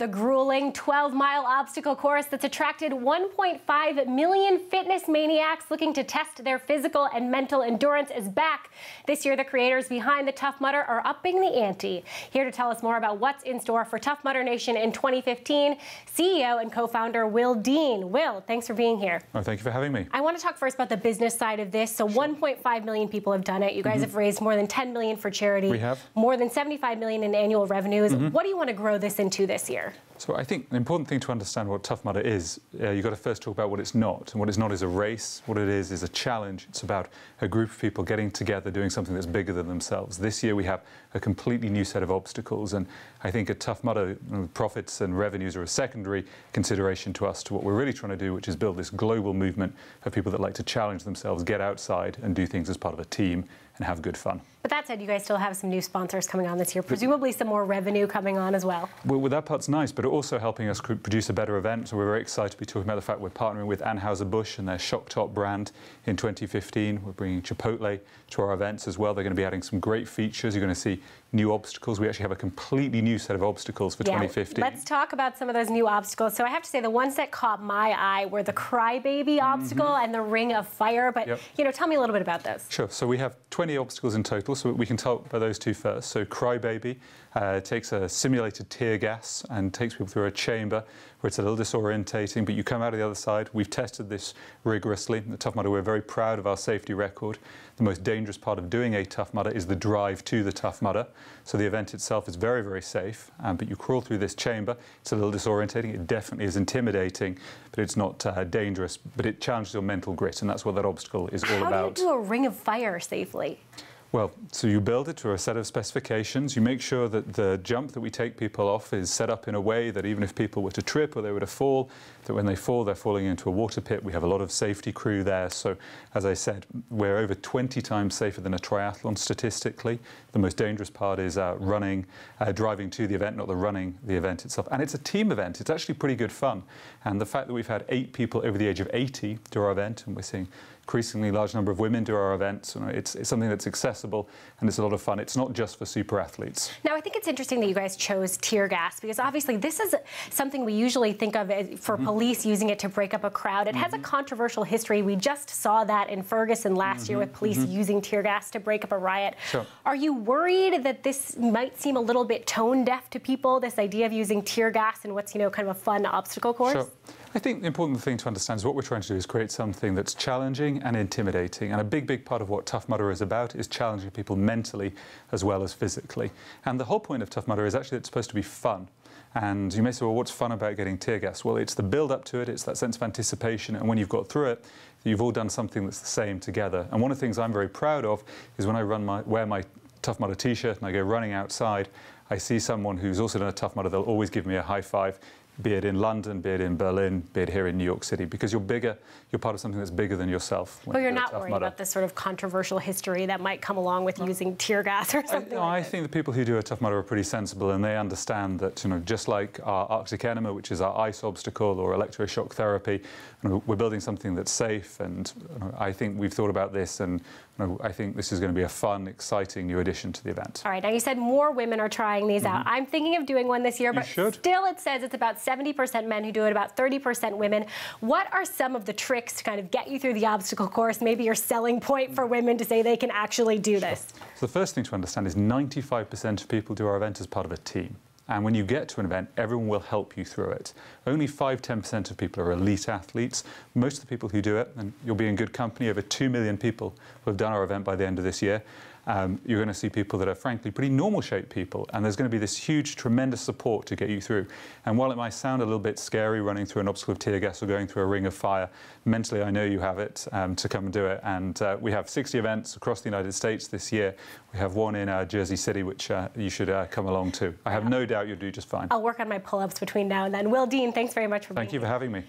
the grueling 12 mile obstacle course that's attracted 1.5 million fitness maniacs looking to test their physical and mental endurance is back. This year, the creators behind the Tough Mudder are upping the ante. Here to tell us more about what's in store for Tough Mudder Nation in 2015, CEO and co founder Will Dean. Will, thanks for being here. Oh, thank you for having me. I want to talk first about the business side of this. So, sure. 1.5 million people have done it. You guys mm -hmm. have raised more than 10 million for charity. We have. More than 75 million in annual revenues. Mm -hmm. What do you want to grow this into this year? So I think an important thing to understand what Tough Mudder is, uh, you've got to first talk about what it's not. And what it's not is a race. What it is is a challenge. It's about a group of people getting together, doing something that's bigger than themselves. This year we have a completely new set of obstacles. And I think at Tough Mudder, you know, profits and revenues are a secondary consideration to us to what we're really trying to do, which is build this global movement of people that like to challenge themselves, get outside and do things as part of a team and have good fun. But that said, you guys still have some new sponsors coming on this year, presumably some more revenue coming on as well. Well, well that part's nice, but also helping us produce a better event. So we're very excited to be talking about the fact we're partnering with Anheuser-Busch and their Shock Top brand in 2015. We're bringing Chipotle to our events as well. They're going to be adding some great features. You're going to see new obstacles. We actually have a completely new set of obstacles for yeah, 2015. Let's talk about some of those new obstacles. So I have to say the ones that caught my eye were the Crybaby mm -hmm. obstacle and the Ring of Fire. But, yep. you know, tell me a little bit about those. Sure. So we have 20 obstacles in total, so we can talk about those two first. So Crybaby uh, takes a simulated tear gas and takes people through a chamber where it's a little disorientating, but you come out of the other side. We've tested this rigorously. The Tough Mudder, we're very proud of our safety record. The most dangerous part of doing a Tough Mudder is the drive to the Tough Mudder. So the event itself is very, very safe, um, but you crawl through this chamber. It's a little disorientating. It definitely is intimidating, but it's not uh, dangerous, but it challenges your mental grit, and that's what that obstacle is all How about. How do you do a ring of fire safely? Well, so you build it to a set of specifications. You make sure that the jump that we take people off is set up in a way that even if people were to trip or they were to fall, that when they fall, they're falling into a water pit. We have a lot of safety crew there. So, as I said, we're over 20 times safer than a triathlon statistically. The most dangerous part is uh, running, uh, driving to the event, not the running the event itself. And it's a team event. It's actually pretty good fun. And the fact that we've had eight people over the age of 80 do our event, and we're seeing increasingly large number of women do our events. You know, it's, it's, something that's accessible and it's a lot of fun. It's not just for super athletes. Now, I think it's interesting that you guys chose tear gas because obviously this is something we usually think of for mm -hmm. police using it to break up a crowd. It mm -hmm. has a mm-hmm. controversial history. We just saw that in Ferguson last mm -hmm. year with mm-hmm. police mm-hmm. using tear gas to break up a riot. Sure. Are you worried that this might seem a little bit tone deaf to people, this idea of using tear gas and what's, you know, kind of a fun obstacle course? Sure. I think the important thing to understand is what we're trying to do is create something that's challenging and intimidating. And a big, big part of what Tough Mudder is about is challenging people mentally as well as physically. And the whole point of Tough Mudder is actually it's supposed to be fun. And you may say, well, what's fun about getting tear gas? Well, it's the build up to it, it's that sense of anticipation. And when you've got through it, you've all done something that's the same together. And one of the things I'm very proud of is when I run my, wear my Tough Mudder t-shirt and I go running outside, I see someone who's also done a Tough Mudder, they'll always give me a high five be it in London, be it in Berlin, be it here in New York City, because you're bigger, you're part of something that's bigger than yourself. But you're not worried about the sort of controversial history that might come along with no. using tear gas or something I, no, like I think the people who do a Tough Mudder are pretty sensible and they understand that, you know, just like our Arctic Enema, which is our ice obstacle, or electroshock therapy, you know, we're building something that's safe and you know, I think we've thought about this and you know, I think this is going to be a fun, exciting new addition to the event. All right, now you said more women are trying these mm -hmm. out. I'm thinking of doing one this year, but should. still it says it's about 70% men who do it, about 30% women. What are some of the tricks to kind of get you through the obstacle course, maybe your selling point for women to say they can actually do sure. this? So the first thing to understand is 95% of people do our event as part of a team. And when you get to an event, everyone will help you through it. Only 5-10% of people are elite athletes. Most of the people who do it, and you'll be in good company, over 2 million people who have done our event by the end of this year, um, you're going to see people that are frankly pretty normal shaped people and there's going to be this huge tremendous support to get you through. And while it might sound a little bit scary running through an obstacle of tear gas or going through a ring of fire mentally I know you have it um, to come and do it. And uh, we have 60 events across the United States this year. We have one in uh, Jersey City which uh, you should uh, come along to. I have no doubt you'll do just fine. I'll work on my pull-ups between now and then. Will Dean thanks very much for being here. thank you for having me